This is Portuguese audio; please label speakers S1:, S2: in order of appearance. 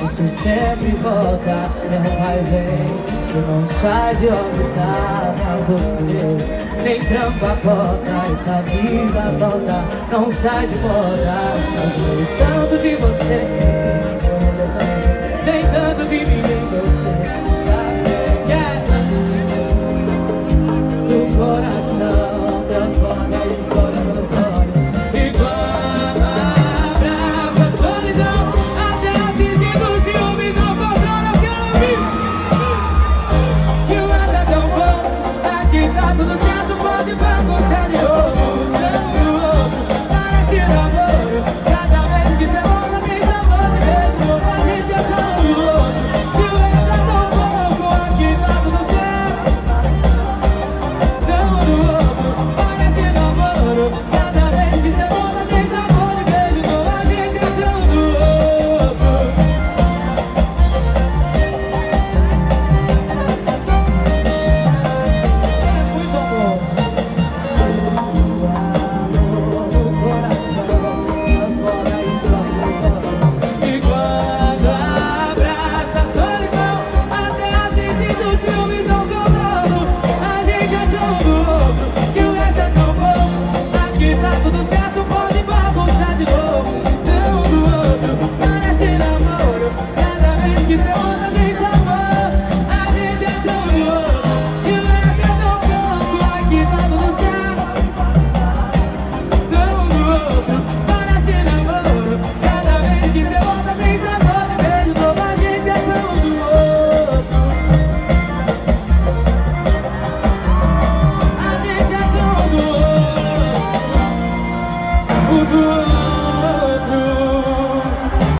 S1: você sempre volta É um vai e vem que não sai de órbita Meu rosto nem trampa a porta E tá viva a volta, não sai de moda. Não tanto de você good.